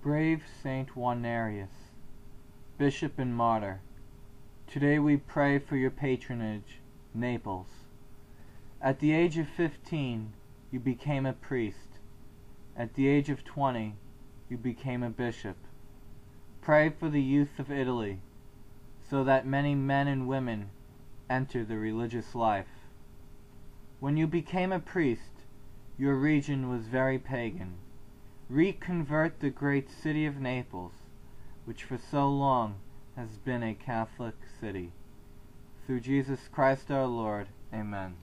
Brave Saint Januarius, Bishop and Martyr, today we pray for your patronage, Naples. At the age of fifteen you became a priest. At the age of twenty you became a bishop. Pray for the youth of Italy, so that many men and women enter the religious life. When you became a priest, your region was very pagan. Reconvert the great city of Naples, which for so long has been a Catholic city. Through Jesus Christ our Lord. Amen.